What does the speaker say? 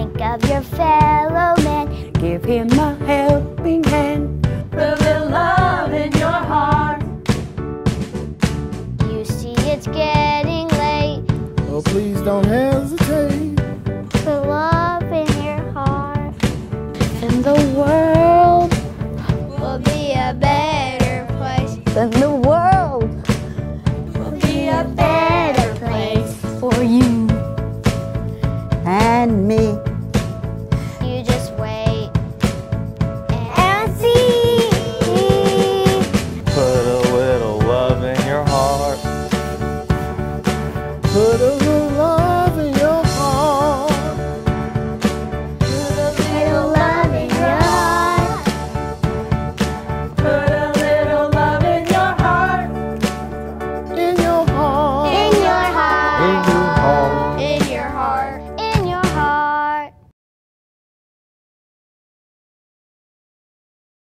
Think of your fellow man. Give him a helping hand. Put a little love in your heart. You see, it's getting late. Oh, please don't hesitate. Put love in your heart. And the world, Will be a better place. then the world Will be a better place. for you and me. put a.